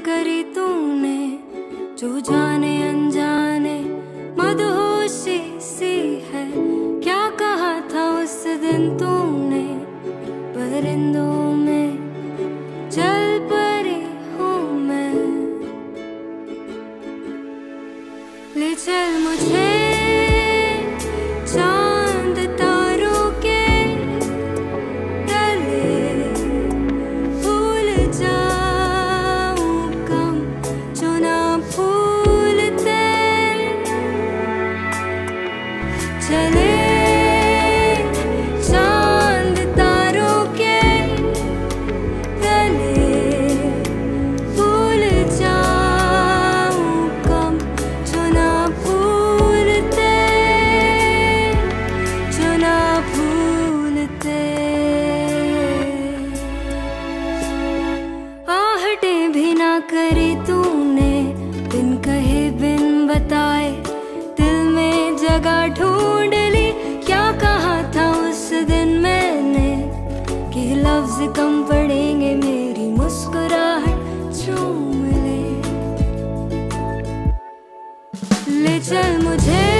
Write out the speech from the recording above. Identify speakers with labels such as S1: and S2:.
S1: करी तूने, जो जाने अनजाने मदहोशी सी है। क्या कहा था उस दिन तूने, परिंदों में चल परी हूँ मैं? ले चल मुझे करी तूने बिन कहे बिन बताए दिल में जगह ढूंढ आज कम पड़ेंगे मेरी मुस्कुराहट झूम ले। ले चल मुझे।